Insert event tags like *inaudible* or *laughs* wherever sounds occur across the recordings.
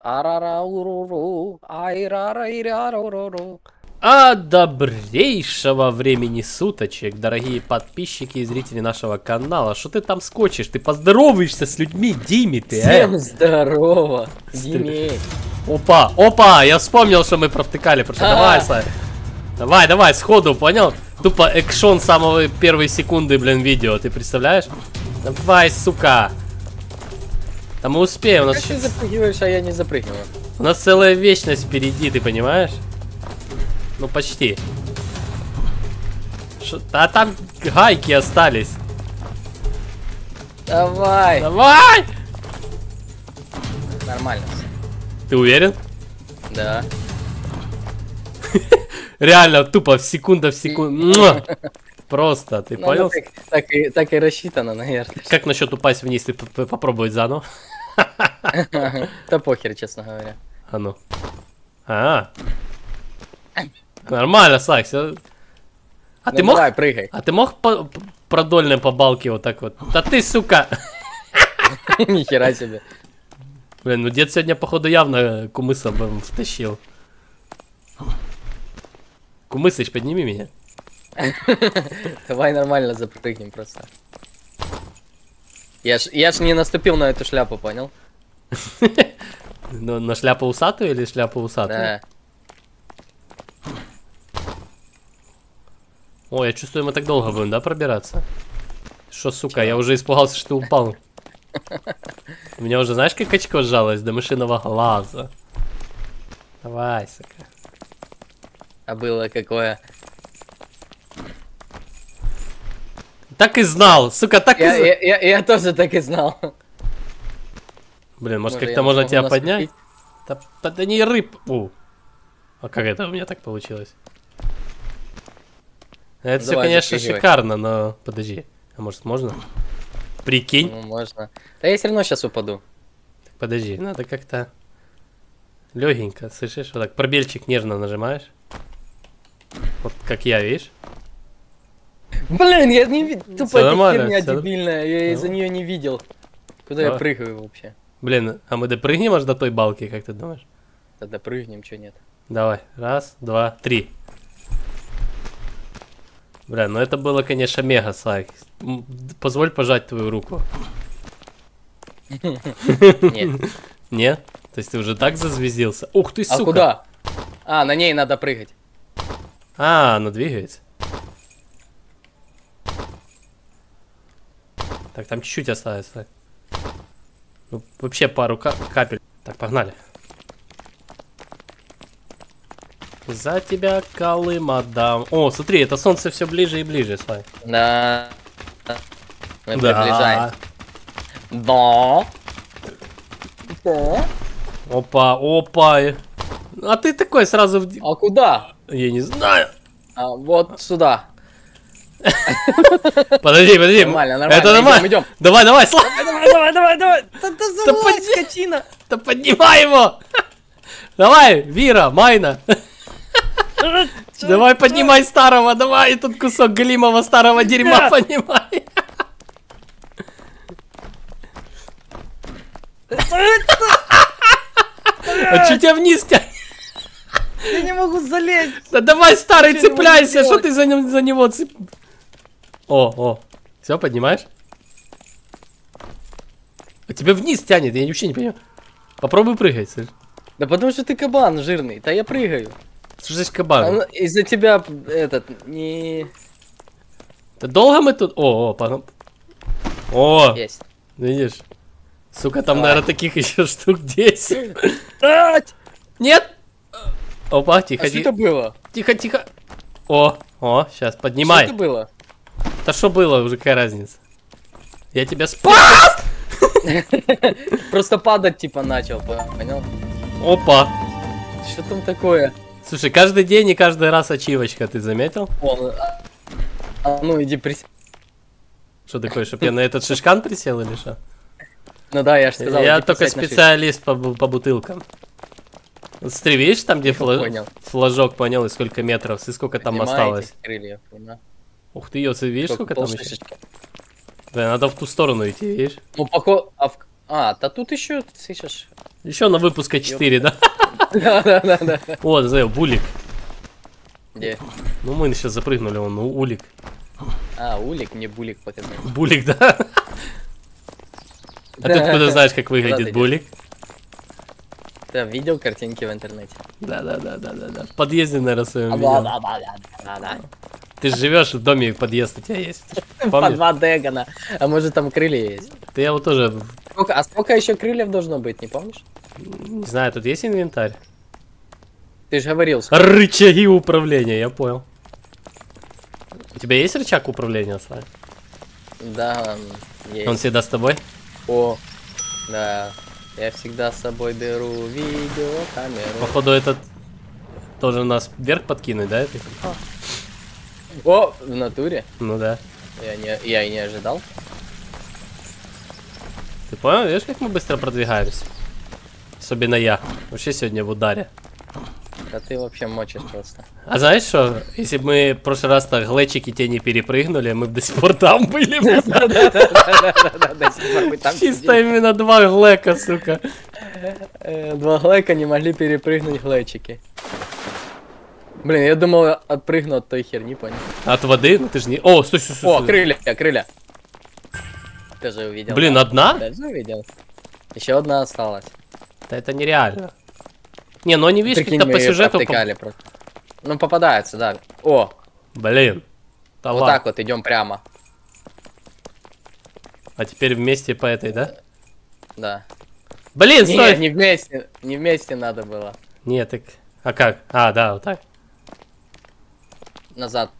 Арарауруру, айрарайраруруру. А добрейшего времени суточек, дорогие подписчики и зрители нашего канала. Что ты там скочишь? Ты поздороваешься с людьми, Диме ты, э? Всем здорово, Димей. Опа, опа, я вспомнил, что мы провтыкали. Просто А. давай, Сай. Давай, давай, сходу, понял? Тупо экшон самого первой секунды, блин, видео, ты представляешь? Давай, сука. Да мы успеем, у нас, Как ты запрыгиваешь, а я не запрыгиваю? у нас целая вечность впереди, ты понимаешь? Ну, почти. Шо- А там гайки остались. Давай. Давай! Нормально. Ты уверен? Да. *laughs* Реально, тупо в секунда в секунду. *laughs* Просто, ты Ну, понял? так, и, рассчитано, наверное. Как насчет упасть вниз и попробовать заново? Да похер, честно говоря. А ну. А. Нормально, Сак, всё. А Ну, ты мог? Давай, прыгай. А ты мог по- п- продольной по балке вот так вот? Да ты, сука! *laughs* Нихера себе. Блин, ну дед сегодня, походу, явно кумыса бы втащил. Кумысыч, подними меня. *laughs* Давай нормально запрыгнем просто. Я ж, я ж не наступил на эту шляпу, понял? Ну, на шляпу усатую или шляпу усатую? Да. О, я чувствую, мы так долго будем, да, пробираться? Что, сука, я уже испугался, что ты упал. У меня уже, знаешь, как очко сжалось до мышиного глаза. Давай, сука. А было какое? Так и знал, сука, так и Я, знал. я, я, я тоже так и знал. Блин, может, как-то можно тебя поднять? Да, да, да не рыб. У. А как это у меня так получилось? Это все, конечно, шикарно, но подожди. А может, можно? Прикинь. Ну, можно. Да я все равно сейчас упаду. Подожди, надо как-то легенько, слышишь? Вот так пробельчик нежно нажимаешь. Вот как я, видишь? Блин, я не видел. Тупо эта херня дебильная. Я из-за нее не видел. Куда я прыгаю вообще? Блин, а мы допрыгнем аж до той балки, как ты думаешь? Тогда прыгнем, что нет. Давай, раз, два, три. Бля, ну это было, конечно, мега, Слайк. Позволь пожать твою руку. Нет. *laughs* Нет? То есть ты уже так зазвездился? Ух ты, А сука! куда? А, на ней надо прыгать. А, она двигается. Так, там чуть-чуть осталось, Слайк. Ну, вообще пару ка- капель. Так, погнали. За тебя Колым отдам. О, смотри, это солнце все ближе и ближе, Слай. Да. Мы приближаем. Да. Да. Да. Опа, опа. А ты такой сразу... в- А куда? Я не знаю. А, вот сюда. *laughs* Подожди, подожди. Нормально, нормально. Это нормально. Идем, идем. Давай, давай, Слай. Давай, давай, давай, давай. Да, да Да скотина. Да поднимай его. Давай, Вира, Майна. Давай поднимай старого, давай этот кусок глимого старого дерьма поднимай. А что тебя вниз тянет? Я не могу залезть. Да давай, старый, цепляйся, что ты за, за него цеп... О, о, все, поднимаешь? А тебя вниз тянет, я вообще не понимаю. Попробуй прыгать, слышь. Да потому что ты кабан жирный. Да я прыгаю. Что А кабан? ну, Из-за тебя этот не Да долго мы тут... О, о, погнал. О, есть. видишь? Сука, там, Давай. наверное, таких *laughs* еще штук 10. Ать! Нет! Опа, тихо, А что это тихо, было? тихо, тихо. О, о, сейчас, Что поднимай. это было? Да что было, уже какая разница? Я тебя спас! *laughs* Просто падать типа начал, понял? Опа. Что там такое? Слушай, каждый день и каждый раз ачивочка, ты заметил? О, а, а, ну иди присядь. Что такое, чтобы я на этот шишкан присел или что? Ну да, я же сказал. я только специалист по, по бутылкам. Смотри, видишь, там где понял. флажок понял, и сколько метров, и сколько там Поднимай осталось. крыльев, понял? Ух ты, Йоци, видишь, сколько там еще? Да, надо в ту сторону идти, видишь? Ну, поход... А в... А, да тут еще, слышишь? Еще на выпуска 4, да? *laughs* Да, да, да, да. О, знаю, булик. Где? Ну мы сейчас запрыгнули, он, ну, улик. А, улик, мне булик показал. Булик, да? А ты откуда знаешь, как выглядит булик? Да, видел картинки в интернете. Да, да, да, да, да, да. В подъезде, наверное, своем Да, видел. Ты живешь в доме, подъезд у тебя есть. По два Дегана. А может там крылья есть? Ты его тоже, а сколько еще крыльев должно быть, не помнишь? не знаю, тут есть инвентарь? Ты же говорил, сколько. Рычаги управления, я понял. У тебя есть рычаг управления, Слай? Да, есть. Он всегда с тобой? О, да. Я всегда с собой беру видеокамеру. Походу этот тоже нас вверх подкинуть, да? это? О, в натуре? Ну да. Я, не, я и не ожидал. Ты понял? Видишь, как мы быстро продвигаемся? Особенно я. Вообще сегодня в ударе. Да ты вообще мочишь просто. А знаешь что? Если бы мы в прошлый раз так глечики те не перепрыгнули, мы бы до сих пор там были. бы. *laughs* Да-да-да, до сих пор мы там Чисто сидим. именно два глека, сука. Э, Два глэка не могли перепрыгнуть глэчики. Блин, я думал, отпрыгну от той херни, понял. От воды? Ну ты же не... О, стой, стой, стой. О, крылья, крылья. Ты же увидел. Блин, да? одна? Ты же увидел. Еще одна осталась. Да это нереально. Не, ну они, видишь, как-то по сюжету... по-. Ну, попадается, да. О, Блин. Да вот так вот идем прямо. А теперь вместе по этой, да? Да. Блин, стой! не вместе, не вместе надо было. Нет, так... А как? А, да, вот так. Назад.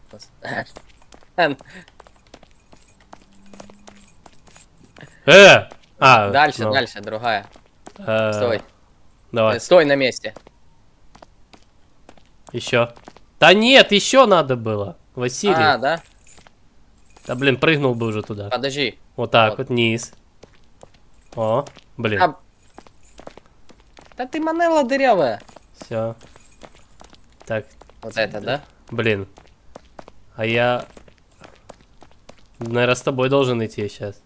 Э! А, Дальше, ну, дальше, другая. э, Стой. Давай, Э, Стой на месте. еще. Да нет, еще надо было. Василий. А, да? Да блин, прыгнул бы уже туда. Подожди. Вот так вот. вот, низ. О, блин, А- Да ты манела дырявая. все. Так, Вот это, да? блин. А я... Наверное, с тобой должен идти сейчас.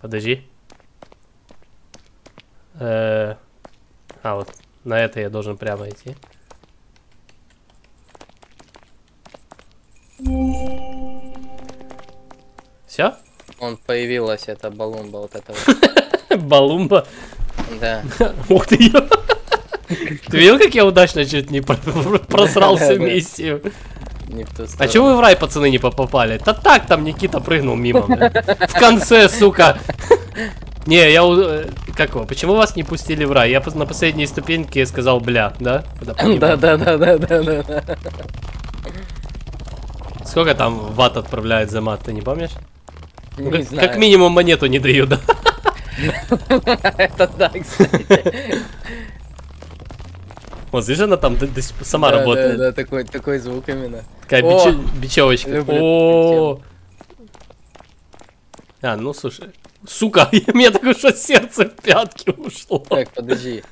Подожди. Э, А, вот на это я должен прямо идти. Все? Он появилась, эта балумба, вот эта вот. *laughs* Балумба. Да. *laughs* Ух ты! *laughs* Ты видел, как я удачно чуть не про- *laughs* просрался *laughs* миссию? А чего вы в рай, пацаны, не попали? Да так, там Никита прыгнул мимо, блядь. В конце, сука. Не, я... у- э, Как его? Почему вас не пустили в рай? Я на последней ступеньке сказал, бля, да? Когда погибал. Да, да, да, да, да, да, да. Сколько там ват отправляет за мат, ты не помнишь? Ну, Не как, знаю. как минимум монету не дают, да? Это кстати. Вот, видишь, она там сама Да, работает. Да, да, такой, такой звук именно. Такая О, бичевочка. люблю О. А, ну слушай. Сука, *laughs* у меня такое что сердце в пятки ушло. Так, подожди.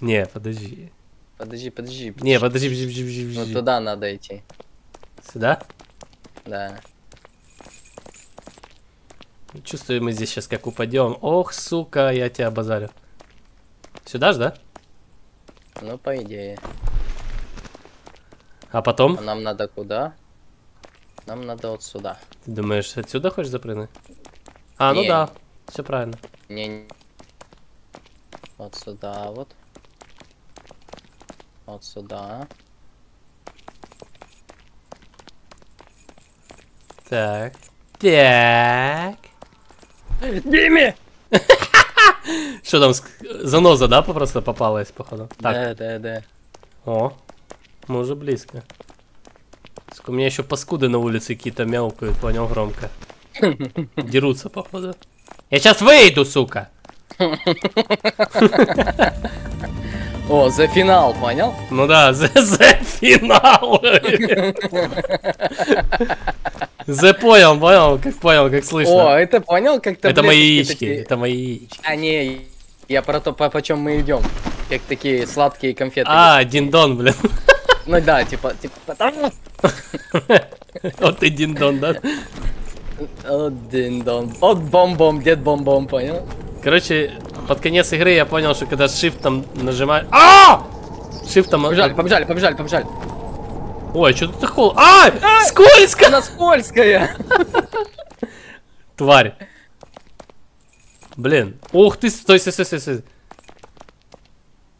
Не, подожди. Подожди, подожди. Не, подожди, подожди, подожди, подожди, Ну туда надо идти. Сюда? Да. Чувствую, мы здесь сейчас как упадем. Ох, сука, я тебя базарю. Сюда ж, да? Ну, по идее. А потом? А нам надо куда? Нам надо вот сюда. Ты думаешь, отсюда хочешь запрыгнуть? А, ну Не. да, все правильно. Не, не. Вот сюда вот. Вот сюда. Так. Так. Дими! *laughs* Что там, заноза, да, просто попалась, походу? Да, да, да. О, мы уже близко. У меня еще паскуды на улице какие-то мяукают, понял, громко. *laughs* Дерутся, походу. Я сейчас выйду, сука! *laughs* О, за финал, понял? Ну да, за, за финал! *laughs* За понял, понял, как понял, как О, слышно. это понял, как то Это мои яички, это мои яички. А, не, я про то, по, чем мы идем. Как такие сладкие конфеты. А, диндон, блин. *laughs* Ну да, типа, типа, *laughs* Вот ты диндон, да? Один дом. От бом-бом, дед бом-бом, понял? Короче, под конец игры я понял, что когда shift там нажимаешь... А! Shift там... Побежали, побежали, побежали, побежали. Ой, что тут такое? А! Скользко! Она скользкая. Тварь. Блин. Ух ты, стой, стой, стой, стой.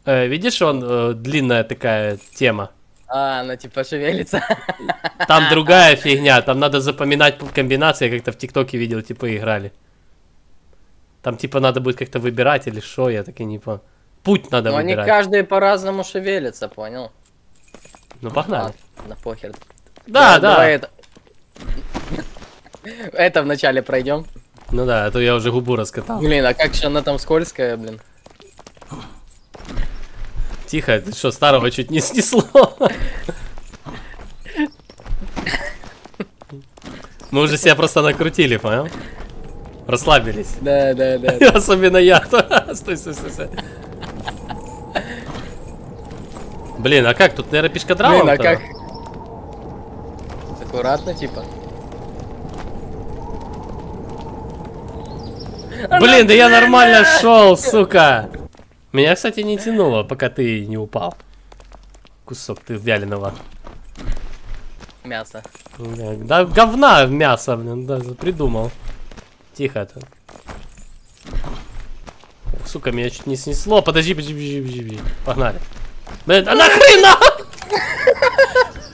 Э, видишь, он э, длинная такая тема. А, она типа шевелится. Там другая фигня, там надо запоминать комбинации, я как-то в ТикТоке видел, типа играли. Там типа надо будет как-то выбирать или что, я так и не понял. Путь надо Но они выбирать. каждый по-разному шевелятся, понял? Ну погнали. Ладно, похер. Да, да. Давай это. *laughs* Это вначале пройдем. Ну да, а то я уже губу раскатал. Блин, а как же она там скользкая, блин? Тихо, ты что, старого чуть не снесло? Мы уже себя просто накрутили, понял? Расслабились. Да, да, да. *laughs* Особенно я. *laughs* Стой, стой, стой, стой. Блин, а как? Тут, наверное, пешкадралом Блин, а как? Аккуратно, типа. Блин, да я нормально шел, сука. Меня, кстати, не тянуло, пока ты не упал. Кусок ты вяленого. Мясо. Да говна мясо, блин, да, придумал. Тихо. Ох, Сука, меня чуть не снесло. Подожди, подожди, подожди, подожди, подожди. Погнали. Блин, а нахрена?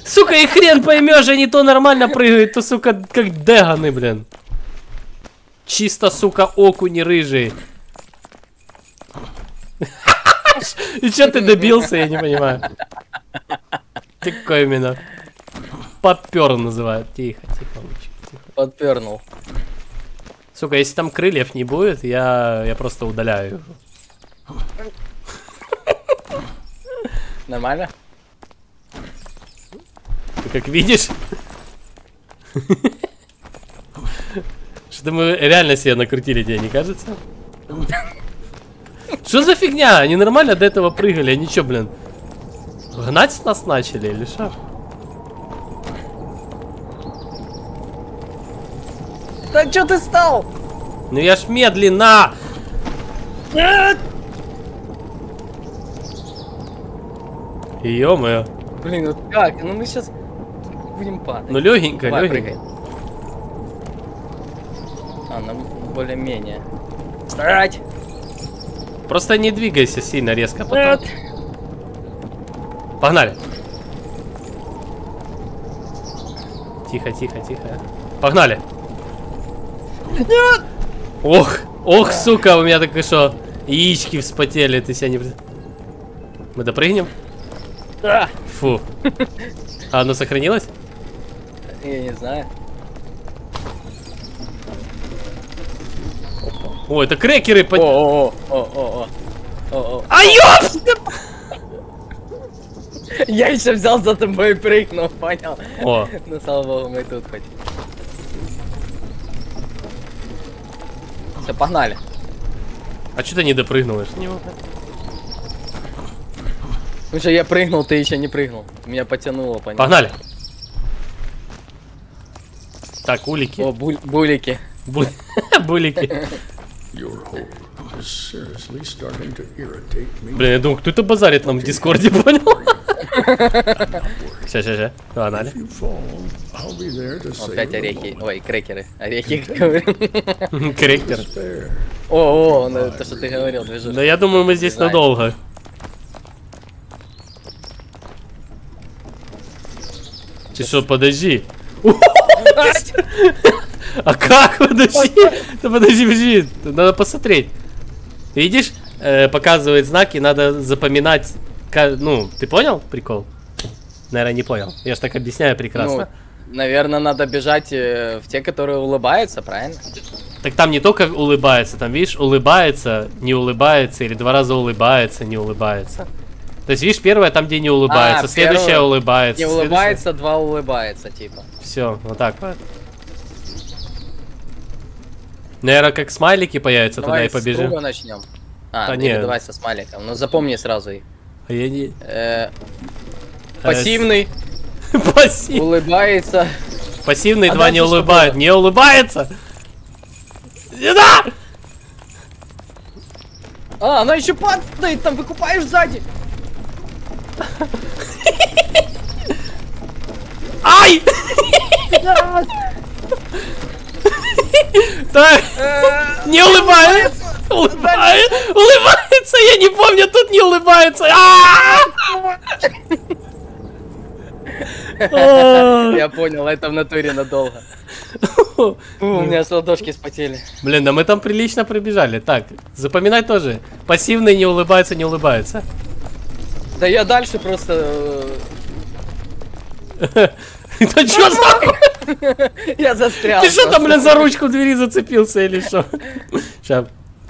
Сука, и хрен поймешь, они то нормально прыгают, то, сука, как деганы, блин. Чисто, сука, окуни рыжий. И чё ты добился, я не понимаю. Ты какой именно? Попер называют. Тихо, тихо, тихо. Подпернул. Сука, если там крыльев не будет, я, я просто удаляю. его. Нормально? Ты как видишь? Что-то мы реально себе накрутили, тебе не кажется? Что за фигня? Они нормально до этого прыгали, они чё, блин? Гнать нас начали или что? Да чё ты стал? Ну я ж медленно! Ё-моё. Блин, вот как? Ну мы сейчас будем падать. Ну легенько, Давай, легенько. прыгай. А, нам более-менее. Встать! Просто не двигайся сильно резко потом. Нет! Погнали. Тихо, тихо, тихо. Погнали. Нет! Ох, ох, сука, у меня так и что, яички вспотели, ты себя не... Мы допрыгнем? А, Фу. А оно сохранилось? я не знаю. О, это крекеры под... О, о, о, о, о, о, о. А ёп! Я еще взял за тобой и прыгнул, понял? О, Ну, слава богу, мы тут хоть. Все, погнали. а что ты не допрыгнула? Не мог? Ну что, я прыгнул, ты еще не прыгнул. Меня потянуло, понял? Погнали. Так, улики. О, буль- булики. Бу- *laughs* Булики. Блин, я думаю, кто это базарит нам в Дискорде, *laughs* понял? Сейчас, сейчас, сейчас. Погнали. Опять орехи. Ой, крекеры. Орехи, говорю. Крекер. О, о, ну, то, что ты говорил, движу. Да я думаю, мы здесь надолго. Ты что, подожди. А как? Подожди. Да подожди, подожди. Надо посмотреть. Видишь, э, показывает знаки, надо запоминать. Ну, ты понял прикол? Наверное, не понял. Я ж так объясняю прекрасно. Ну, наверное, надо бежать э, в те, которые улыбаются, правильно? Так там не только улыбается, там, видишь, улыбается, не улыбается, или два раза улыбается, не улыбается. То есть, видишь, первое там, где не улыбается, А, следующее первое улыбается. Не улыбается, два улыбается, типа. Все, вот так. Наверное, как смайлики появятся, Давай и побежим. с круга начнем. А, Да или не. давай со смайликом. Ну запомни сразу их. А я не... Э, пассивный, *laughs* Пассив. улыбается, Пассивный А два не улыбает. было? Не улыбается! Да! А, она еще падает, там выкупаешь сзади. Ай! Э, не улыбается! Улыбается! Улыбается! Я не помню, тут не улыбается! А! Я понял, это в натуре надолго. У меня аж ладошки спотели. Блин, да мы там прилично пробежали. Так, запоминай тоже. Пассивный не улыбается, не улыбается. Да я дальше просто... *laughs* Это что за... *laughs* Я застрял. Ты что там, блин, за ручку двери зацепился или что? *laughs* Сейчас.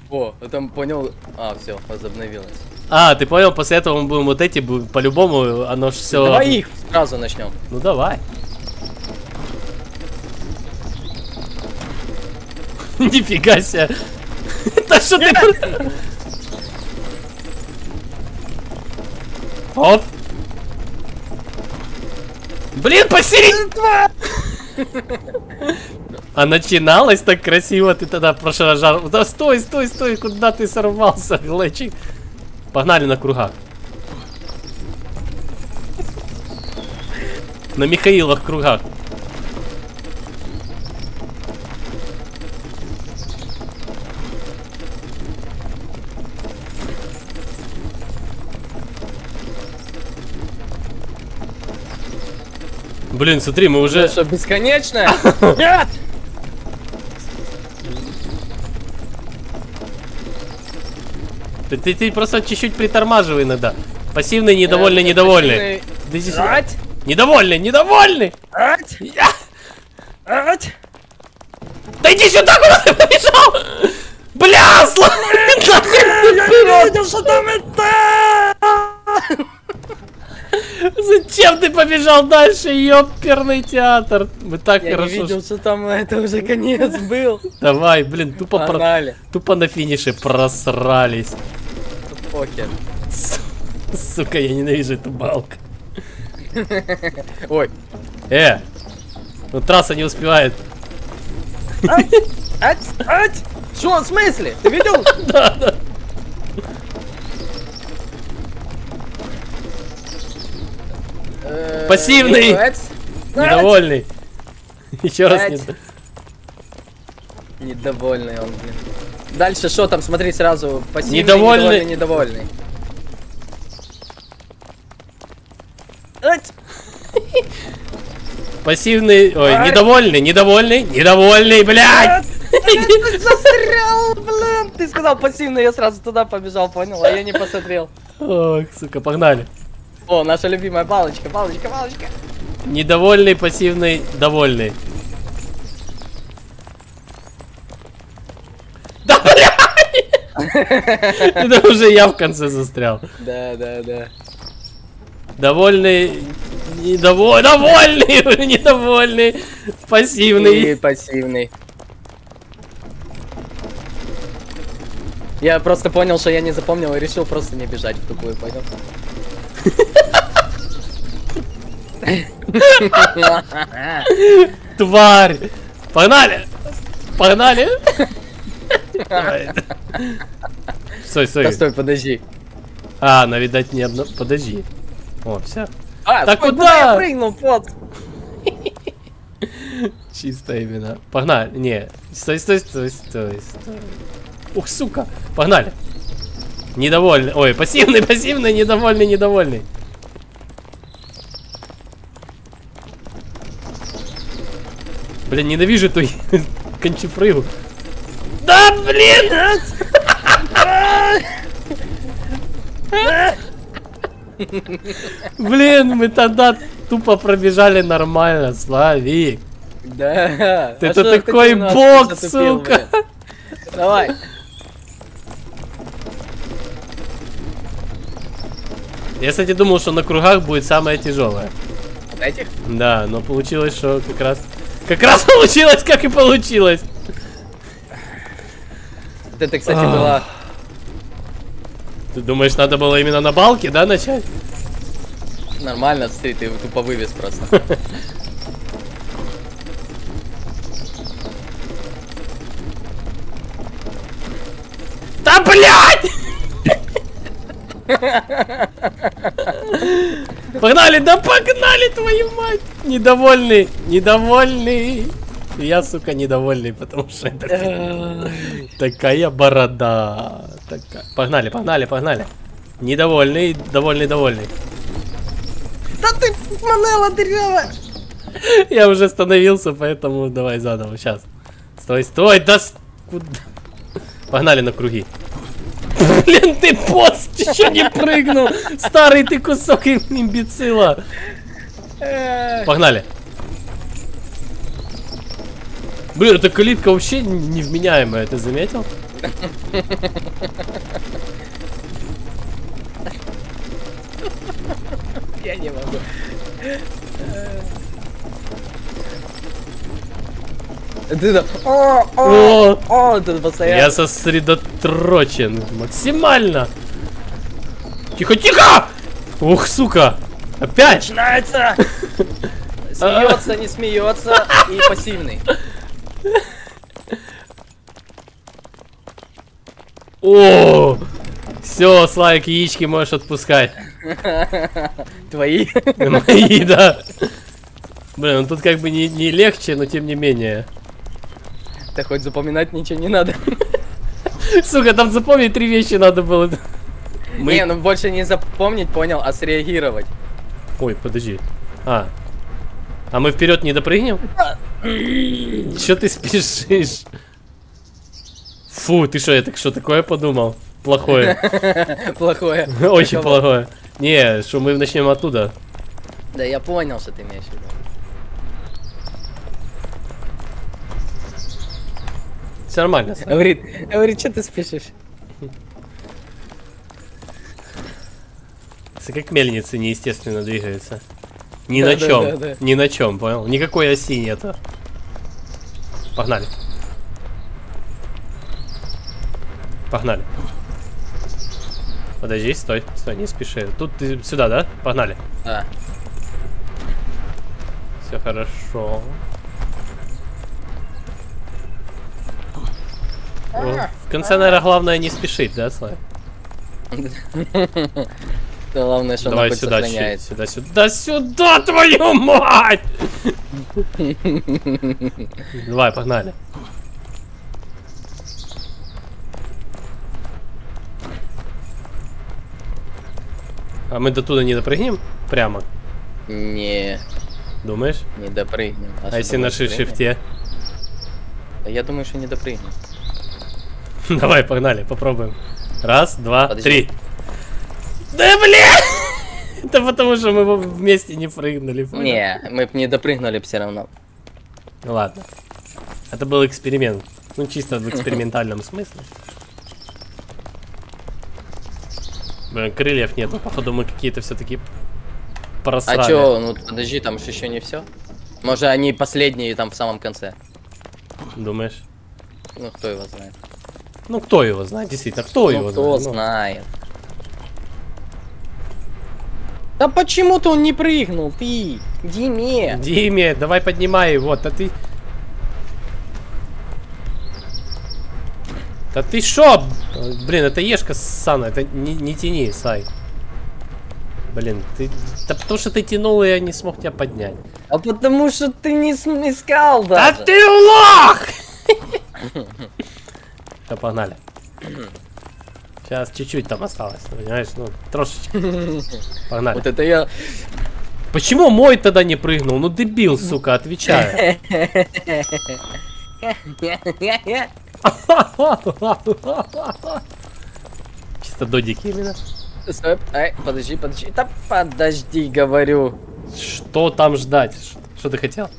О, там понял... А, все, возобновилось. А, ты понял, после этого мы будем вот эти, по-любому, оно ж все... Давай их сразу начнем. Ну давай. Нифига себе. Да что ты... Оп. Блин, посередине... А начиналось так красиво, ты тогда прошарожал. Да стой, стой, стой, куда ты сорвался, глечик? Погнали на кругах. На Михаилах кругах. Блин, смотри, мы уже... Это что, бесконечное? *laughs* Нет! Ты, ты- ты просто чуть-чуть притормаживай иногда. Пассивный, недовольный, Э, недовольный. Да здесь- Ать! Недовольный, недовольный! Ать! Я- Ать! Да иди сюда, куда ты побежал! Бля, слава! Я видел, что там это! Зачем ты побежал дальше, ёперный театр? Мы так Я хорошо... видел, что там это уже конец был. Давай, блин, тупо, про- тупо на финише просрались. Покер. Сука, я ненавижу эту балку. Ой. Э, ну трасса не успевает. Ать! Ать! Ать! Что, в смысле? Ты видел? *laughs* Да, да. Пассивный. Ать! Недовольный. Еще раз Пять. не... Недовольный он, блин. Дальше что там, смотри сразу. Пассивный, Недовольный. недовольный! *laughs* Пассивный, ой, недовольный, недовольный, недовольный, блядь! Ты *laughs* застрял, блин! Ты сказал пассивный, я сразу туда побежал, понял? А я не посмотрел. Ох, сука, погнали. О, наша любимая палочка, палочка, палочка. Недовольный, пассивный, довольный. Да! Это уже я в конце застрял. Да, да, да. Довольный, недовольный, довольный, *laughs* недовольный, пассивный. И пассивный. Я просто понял, что я не запомнил и решил просто не бежать в тупую, понял? Тварь! Погнали! Погнали! Стой, стой. Да стой, подожди. А, она, видать, не одно... Подожди. О, все. А, Так стой, куда? я прыгнул, вот. Чисто именно. Погнали. Не. Стой, стой, стой, стой, стой. Ух, сука. Погнали. Недовольный. Ой, пассивный, пассивный, недовольный, недовольный. Блин, ненавижу эту *laughs* кончифрыгу. Да, блин! *laughs* Блин, мы тогда тупо пробежали нормально, Славик. Да. Ты А то что такой бог, сука. Давай. Я, кстати, думал, что на кругах будет самое тяжелое. Этих? Да, но получилось, что как раз... Как раз *laughs* получилось, как и получилось. Это, кстати, было. Ты думаешь, надо было именно на балке, да, начать? Нормально, смотри, ты тупо вывез просто. *laughs* Да бля! Погнали, да погнали, твою мать! Недовольный, недовольный. Я, сука, недовольный, потому что это такая борода. Такая. Погнали, погнали, погнали. Недовольный, довольный, довольный. Да ты манела дырявая! Я уже остановился, поэтому давай заново, сейчас. Стой, стой, да куда? Погнали на круги. *laughs* Блин, ты пост еще не прыгнул! Старый ты кусок им- имбецила! Погнали. Блин, эта калитка вообще невменяемая, ты заметил? Я не могу. Ты да. О, о, о, тут постоянно. Я сосредоточен максимально. Тихо, тихо! Ух, сука! Опять! Начинается! *laughs* Смеется, не смеется и пассивный. О! Все, Славик, яички можешь отпускать. *laughs* Твои. Мои, да. Блин, ну тут как бы не, не легче, но тем не менее. Да хоть запоминать ничего не надо. *laughs* Сука, там запомнить три вещи надо было. Мы- Не, ну больше не запомнить, понял, а среагировать. Ой, подожди. А. А мы вперед не допрыгнем? *laughs* Че ты спешишь? Фу, ты что, я так что такое подумал? Плохое. *laughs* Плохое. Очень плохое. Не, что мы начнем оттуда. Да я понял, что ты имеешь в виду. Все нормально. Говорит, говорит, что ты спешишь? Как мельницы неестественно двигаются. Ни Да, на да, чем. да, да. Ни на чем, понял? Никакой оси нету. Погнали. Погнали. Подожди, стой, стой, не спеши. Тут ты сюда, да? Погнали. Да. Все хорошо. В конце, наверное, главное не спешить, да, Слав? Да главное, что Давай сюда, сюда, сюда, сюда, твою мать! Давай, погнали. А мы до туда не допрыгнем? Прямо, Не, думаешь? не допрыгнем. А если на шифте? я думаю, что не допрыгнем. *laughs* Давай, погнали, попробуем. Раз, два, Подожди. три. Да бля! *laughs* Это потому что мы вместе не прыгнули. понял? Не, мы не допрыгнули все равно. Ну ладно. Это был эксперимент. Ну, чисто в экспериментальном *laughs* смысле. Блин, крыльев нету. Походу мы какие-то все-таки просрали. А чё, ну подожди, там же еще не все. Может, они последние там в самом конце. Думаешь? Ну, кто его знает. Ну, кто его знает, действительно, кто ну, его кто знает? Ну, знает. Да почему-то он не прыгнул, ты, Диме. Диме, давай поднимай его, да ты... Да ты шо? Блин, это ешка Сана, это не, не тяни, Сай. Блин, ты... Да потому что ты тянул, и я не смог тебя поднять. А потому что ты не искал Да даже. ты лох! *laughs* Все, погнали. Сейчас чуть-чуть там осталось, понимаешь? Ну, трошечки. *laughs* Погнали. Вот это я... Почему мой тогда не прыгнул? Ну дебил, сука, отвечаю. *laughs* Чисто додики именно. Стой, ай, подожди, подожди. Да подожди, говорю. Что там ждать? Что ты хотел?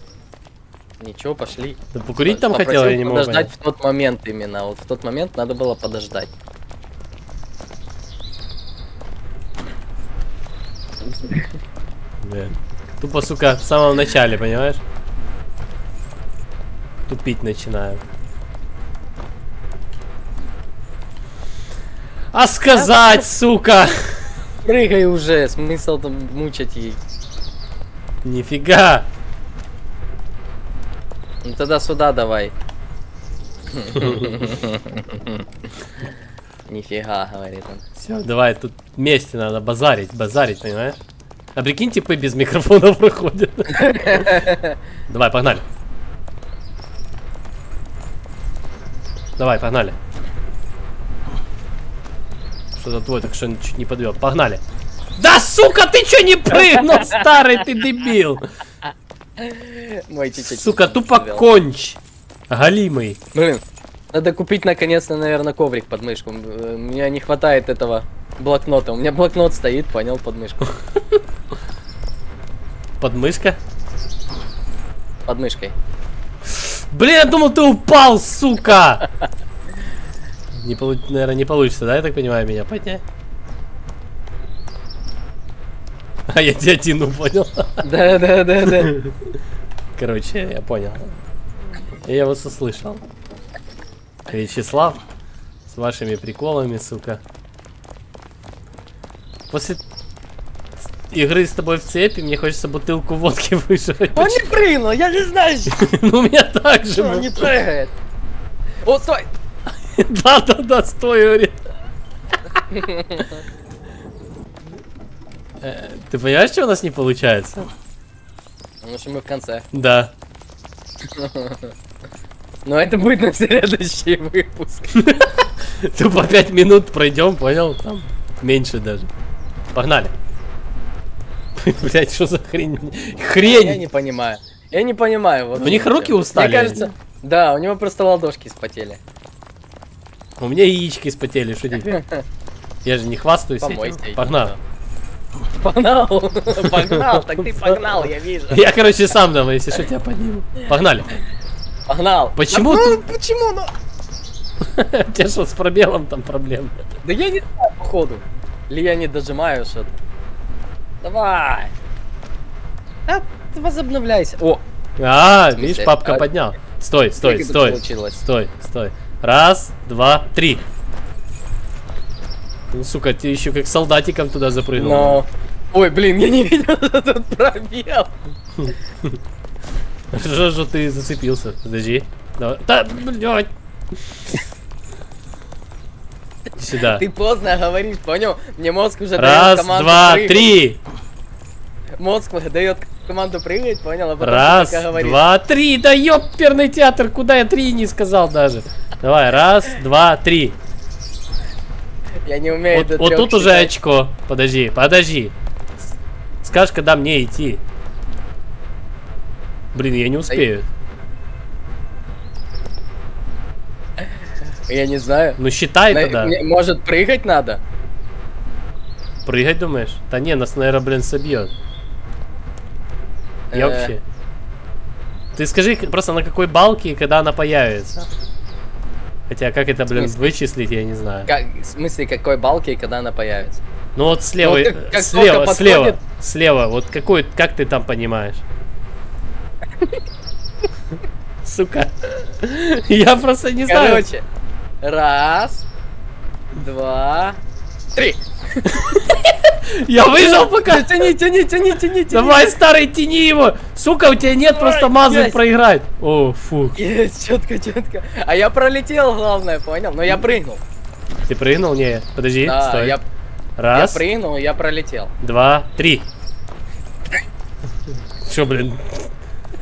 Ничего, пошли. Да покурить там Попросил хотел, я не могу подождать понять. в тот момент именно. Вот в тот момент надо было подождать. Блин. Тупо, сука, в самом начале, понимаешь? Тупить начинаю. А сказать, сука! Прыгай уже, смысл там мучать ей. Нифига! Ну тогда сюда давай. Нифига, говорит он. Все, давай, тут вместе надо базарить, базарить, понимаешь? А прикинь, типы без микрофона проходят. *laughs* Давай, погнали. Давай, погнали. Что-то твой так что чуть не подвел. Погнали. Да сука, ты чё не прыгнул, старый ты дебил? Мой. Сука, тупо конч. Галимый. Блин, надо купить наконец-то, наверное, коврик под мышку. М, Мне не хватает этого блокнота. У меня блокнот стоит, понял, под мышку. *laughs* Подмышка. Под мышкой. Блин, я думал, ты упал, сука! *laughs* Не полу... Наверное, не получится, да, я так понимаю, меня поднять? А я тебя тяну, понял? Да, да, да, да. Короче, я понял. Я вас услышал. Вячеслав, с вашими приколами, сука. После игры с тобой в цепи мне хочется бутылку водки *laughs* выжрать. Он не прыгнул, я не знаю, *laughs* Ну, у меня так же он не прыгает. О, стой! *laughs* Да-да-да, стой, говорит. Э, Ты понимаешь, что у нас не получается? Ну что мы в конце. Да. *laughs* Но это будет на следующий выпуск. *laughs* Тупо 5 минут пройдем, понял? Там меньше даже. Погнали. *laughs* Блять, что за хрень? Я Хрень! не понимаю. Я не понимаю. Вот У них руки Мне устали. кажется, да, у него просто ладошки спотели. У меня яички спотели, теперь? Я же не хвастаюсь Помойся, этим. иди Погнал. Погнал! Так ты погнал, я вижу. Я, короче, сам дам, если что, тебя подниму. Погнали. Погнал. Почему Ну, почему? Ну, *laughs* У тебя что, с пробелом там проблемы? Да я не знаю, походу. Или я не дожимаю что-то. Давай. Да, ты возобновляйся. О, А, видишь, папка А- поднял. Стой, стой, стой. Стой, стой. Раз, два, три. Ну, сука, ты еще как солдатиком туда запрыгнул. но... Ой, блин, я не видел *laughs* этот пробел. *laughs* Что же ты зацепился? Подожди. Давай. Да, блядь. Сюда. Ты поздно говоришь, понял? Мне мозг уже дает Раз, команду два, прыгать. три. Мозг дает команду прыгать, понял? А потом Раз, два, три. Да ёперный театр, куда я три не сказал даже. Давай, раз, два, три. Я не умею Вот, до вот тут уже считать. очко. Подожди, подожди. Скажешь, когда мне идти. Блин, я не успею. Я не знаю. Ну считай На- тогда. Может, прыгать надо? Прыгать думаешь? Да не, нас, наверное, блин, собьет. Я Э. вообще. Ты скажи просто на какой балке и когда она появится. Хотя как это, блин, вычислить, я не знаю. Как, в смысле, какой балки и когда она появится? Ну вот слева, вот э, как- как слева, слева, слева. Вот какой, как ты там понимаешь? Сука. Я просто не знаю. Короче, раз, два, три. Я выжил пока. Тяни, тяни, тяни, тяни, тяни. Давай, старый, тяни его. Сука, у тебя нет просто мазы есть. проиграть. О, фу. Есть, четко, четко. А я пролетел, главное, понял? Но я прыгнул. Ты прыгнул? Не, подожди, Да, стой. я, я Раз, прыгнул, я пролетел. два, три. Что, блин?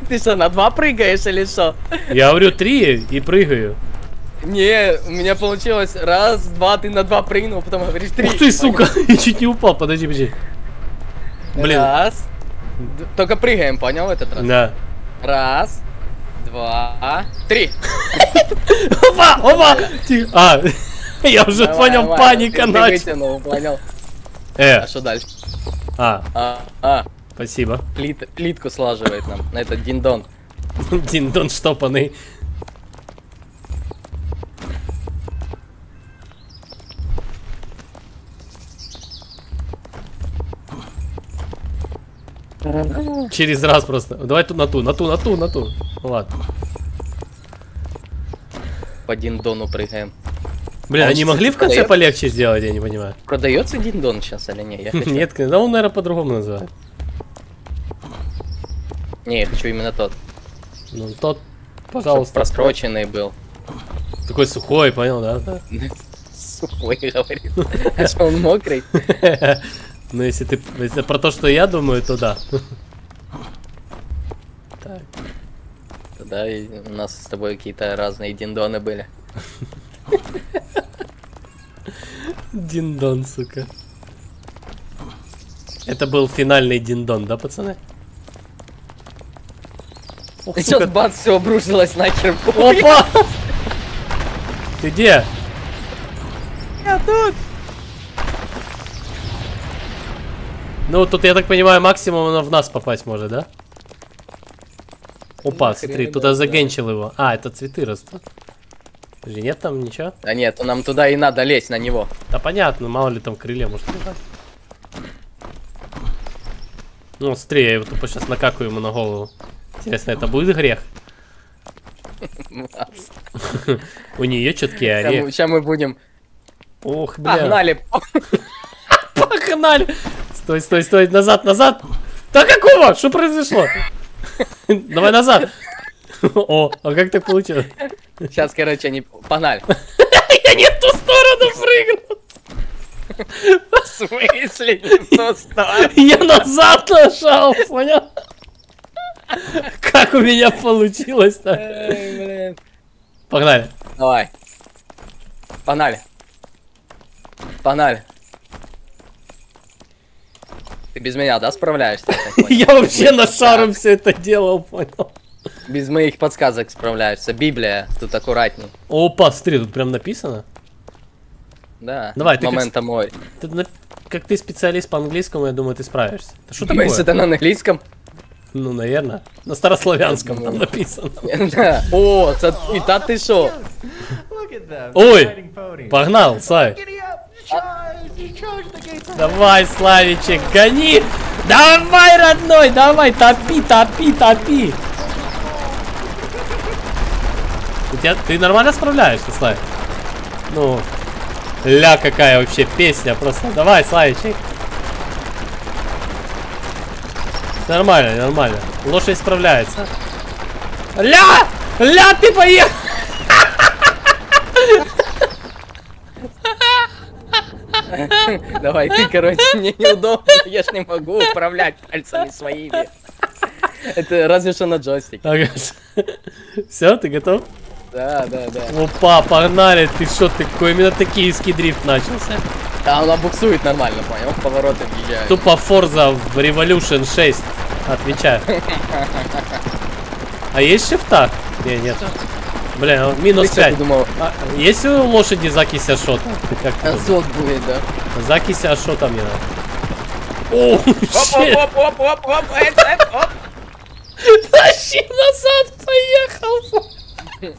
Ты что, на два прыгаешь или что? Я говорю три и прыгаю. Не, у меня получилось раз, два, ты на два прыгнул, потом говоришь три. Ух ты, сука, *laughs* я чуть не упал. Подожди, подожди. Блин. Раз. Только прыгаем, понял, в этот раз? Да. Раз, два, три. *laughs* Опа, опа. А, *laughs* я уже понял, паника вытянул, понял. Э, А что дальше? а, А, а, спасибо. плит- плитку слаживает нам на этот диндон. Диндон штопанный. Через раз просто. Давай тут на ту, на ту, на ту, на ту. Ладно. По диндону прыгаем. Блин, А он они могли в конце полегче сделать, я не понимаю. Продается диндон сейчас или не? Я *laughs* хочу. Нет, да он, наверное, по-другому называет. Не, я хочу именно тот. Ну, тот, пожалуйста. просроченный был. Такой сухой, понял, да? *laughs* Сухой, говорит. А что, он мокрый? *laughs* Ну, если ты если про то, что я думаю, то да. Так. Да, и у нас с тобой какие-то разные диндоны были. Диндон, сука. Это был финальный диндон, да, пацаны? Ох, И сука. сейчас бац, все обрушилось нахер. Опа! *laughs* Ты где? Я тут! Ну, тут, я так понимаю, максимум она в нас попасть может, да? Опа, Ну, смотри, тут его загенчил его. А, это цветы растут. Или нет там ничего? Да нет, нам туда и надо лезть на него. Да понятно, мало ли там крылья, может летать. Ну, смотри, я его тупо сейчас накакаю ему на голову. Интересно, это будет грех? *laughs* У нее четкий орех. Сейчас мы будем... Ох, бля. Погнали! *laughs* Погнали! Стой, стой, стой, назад, назад! Да какого? Что произошло? Давай назад! О, а как так получилось? Сейчас, короче, они... Погнали! *laughs* Я не в ту сторону прыгнул! *laughs* В смысле? Не в ту сторону? Я назад нажал, понял? Как у меня получилось-то? Эй. Погнали. Давай. Погнали. Погнали. Ты без меня, да, справляешься? я *laughs* вообще на шаром все это делал, понял? Без моих подсказок справляешься. Библия, тут аккуратней. Опа, смотри, тут прям написано. Да. Давай, ты как Момента мой. Ты Как ты специалист по английскому, я думаю, ты справишься. Это что такое? это на английском? Ну, наверное. На старославянском там думаю. написано. *laughs* О, і та at them. Ой. Погнал, Славик. Давай, Славичек, гони! Давай, родной, давай, топи, топи, топи! У тебя, ты нормально справляешься, Славик? Ну, ля какая вообще песня просто. Давай, Славичек. Нормально, нормально. Лошадь справляется. Ля! Ля, ты поехал! *laughs* Давай, ты, короче, мне неудобно, я ж не могу управлять пальцами своими. Это разве что на джойстике. Все, ты готов? Да, да, да. Опа, погнали, ты что, ты какой именно токийский дрифт начался? Да, она буксует нормально, понял? В повороты въезжает. Тупо Forza в Revolution 6, отвечаю. *laughs* А есть шифта? Не, нет. Бля, минус что, 5. ты думал, А, есть у лошади закись Ашота? Азот будет, да? Закись Ашота мне надо. О! Оп, оп, *laughs* оп, оп, оп, эт, оп. Тащи назад, поехал! *laughs*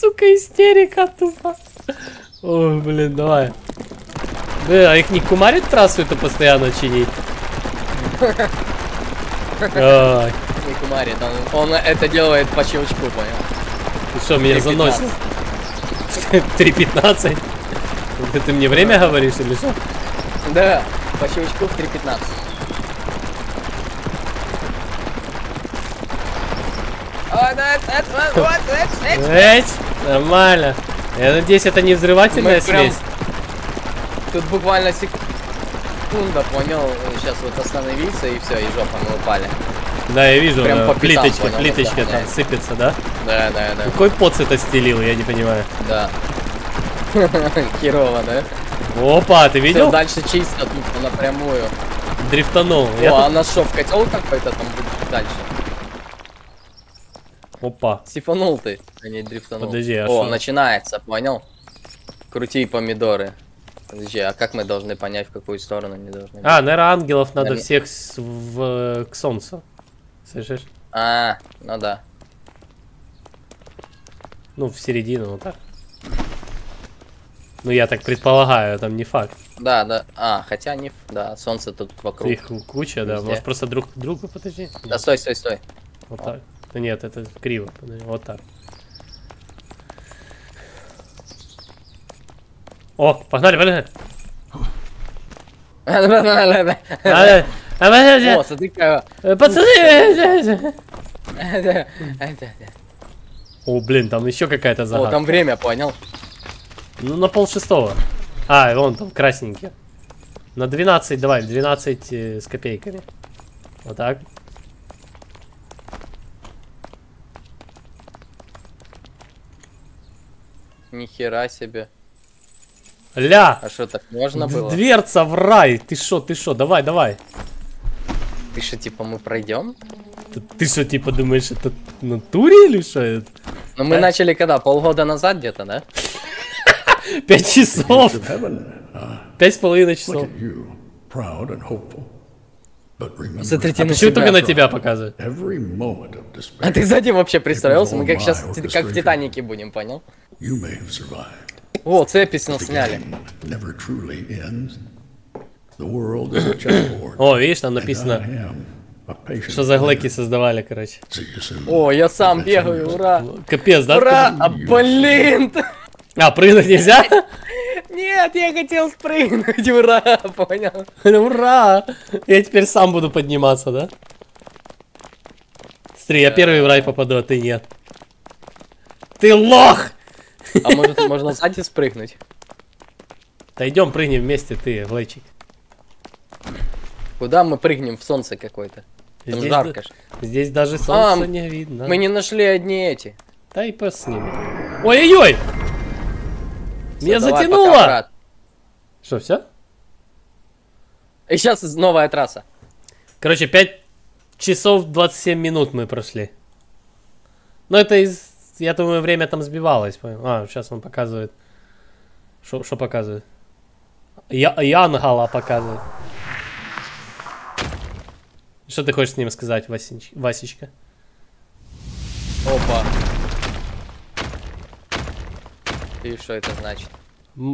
Сука, истерика тупо. Ой, блин, давай. Бля, а их не кумарит трассу это постоянно чинить? *laughs* Ой, Не кумарит, он, он это делает по щелчку, понял? ты что, меня 3.15. заносит? 3.15? Это ты мне время говоришь или что? Да, по щелчку в 3.15. А, да, это, это, вот, это, это. Эть, нормально. Я надеюсь, это не взрывательная прям- смесь. Тут буквально секунда, понял, сейчас вот остановиться и все, и жопа, мы упали. Да, я вижу, Прям да, по пятам, плиточка, понял, плиточка да, там да. сыпется, да? Да, да, да, Какой поц это стелил, я не понимаю. да. *laughs* Херово, да? Опа, ты Все, видел? дальше чисто тут напрямую. Дрифтанул. Я О, тут- а на что, в котел какой-то там будет дальше? Опа. Сифанул ты, а не дрифтанул. Подожди, а О, шо? начинается, понял? Крути помидоры. Подожди, а как мы должны понять, в какую сторону не должны? А, наверное, ангелов надо Наверно- всех в, э, к солнцу. Слышишь? А, ну да. Ну, в середину, вот так. Ну, я так предполагаю, там не факт. Да, да. А, хотя не... Да, солнце тут вокруг. Их куча, да. Везде. Может, просто друг к другу, подожди. Да стой, стой, стой. Вот так. Да нет, это криво. Подожди, Вот так. О, погнали, погнали. *laughs* О, А, подожди, смотри, э, Пацаны! О, блин, там еще какая-то О, загадка. там время, понял? Ну, на пол шестого. А, вон там красненький. На 12 давай, 12 э, с копейками. Вот так. Нихера себе. Ля! А что, так можно было? Дверца в рай! Ты шо, ты шо, давай, давай. Ты что, типа, мы пройдем? Ты- что, типа думаешь, это в натуре или что это? Ну мы начали когда? Полгода назад где-то, да? *laughs* Пять часов! Ah, Пять с половиной часов. Смотрите А на почему только на тебя показывают? А ты сзади вообще пристроился? Мы как сейчас, как в. Титанике будем, понял? О, цепи с нас сняли. О, видишь, там написано, что за глэки создавали, короче. О, я сам бегаю, ура! Капец, да? Ура! А, блин! *laughs* А, прыгнуть нельзя? *laughs* Нет, я хотел спрыгнуть, ура! *laughs* Понял? Ура! Я теперь сам буду подниматься, да? Смотри, я первый в рай попаду, а ты нет. Ты лох! А может, можно сзади спрыгнуть? Да идем, прыгнем вместе, ты, Влейчик. Куда мы прыгнем? В солнце какое-то. Там Здесь, жарко да- здесь даже солнце А, не видно. Мы не нашли одни эти. Да и пес с ними. Ой-ой-ой! Меня затянуло! пока. Что, все? И сейчас новая трасса. Короче, 5 часов 27 минут мы прошли. Но это из... Я думаю, время там сбивалось. понял? А, сейчас он показывает. Что что показывает? Я, Янгала показывает. Что ты хочешь с ним сказать, Васич- Васечка? Опа. И что это значит?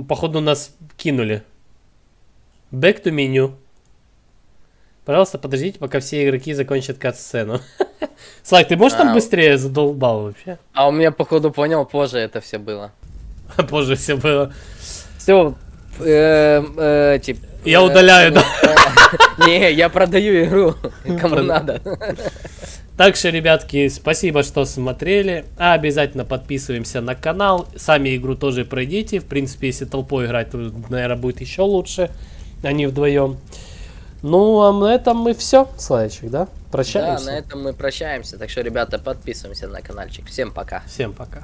Походу нас кинули. Back to menu. Пожалуйста, подождите, пока все игроки закончат кат-сцену. *laughs* Слайк, ты можешь там А. быстрее задолбал вообще? А у меня, походу, понял, позже это все было. *laughs* Позже все было. Все, э, типа... Я удаляю, да. *laughs* Не, я продаю игру, кому надо. Так что, ребятки, спасибо, что смотрели. А обязательно подписываемся на канал. Сами игру тоже пройдите. В принципе, если толпой играть, то, наверное, будет еще лучше, а не вдвоем. Ну, а на этом мы все, Славичек, да? Да, Прощаемся. на этом мы прощаемся. Так что, ребята, подписываемся на каналчик. Всем пока. Всем пока.